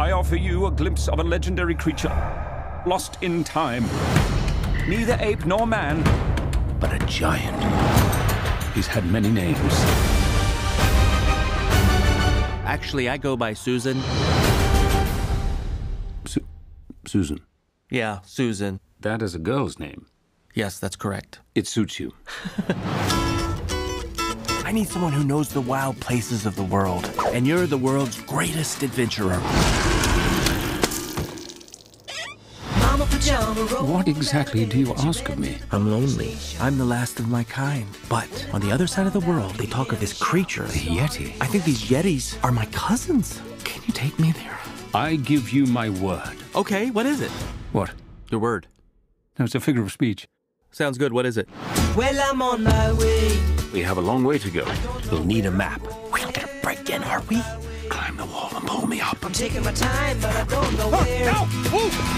I offer you a glimpse of a legendary creature, lost in time. Neither ape nor man, but a giant. He's had many names. Actually, I go by Susan. Su- Susan. Yeah, Susan. That is a girl's name. Yes, that's correct. It suits you. I need someone who knows the wild places of the world. And you're the world's greatest adventurer. What exactly do you ask of me? I'm lonely. I'm the last of my kind. But on the other side of the world, they talk of this creature. The Yeti. I think these Yetis are my cousins. Can you take me there? I give you my word. Okay, what is it? What? Your word. No, it's a figure of speech. Sounds good. What is it? Well, I'm on my way. We have a long way to go. We'll need a map. We're not gonna break in, are we? Climb the wall and pull me up. I'm taking my time, but I don't know oh, where.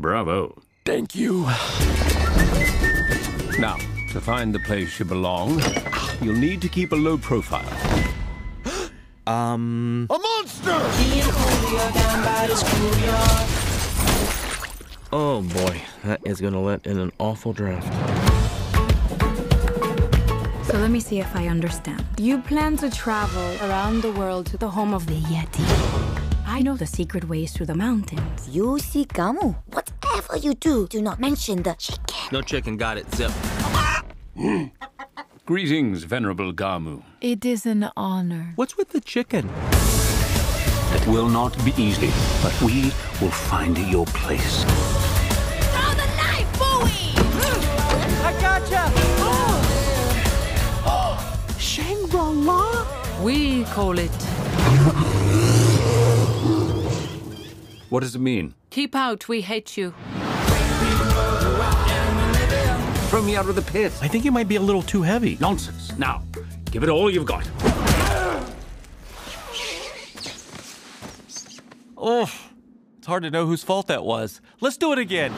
Bravo. Thank you. Now, to find the place you belong, you'll need to keep a low profile. Um. A and Julio are down by the schoolyard. Oh boy, that is gonna let in an awful draft. So let me see if I understand. You plan to travel around the world to the home of the Yeti. I know the secret ways through the mountains. You see, Gamu, whatever you do, do not mention the chicken. No chicken, got it. Zip. Greetings, Venerable Gamu. It is an honor. What's with the chicken? It will not be easy, but we will find your place. Throw the knife, Bowie! Mm. I Shangri-La? We call it. What does it mean? Keep out, we hate you. Throw me out of the pit. I think it might be a little too heavy. Nonsense. Now, give it all you've got. Oh, it's hard to know whose fault that was. Let's do it again.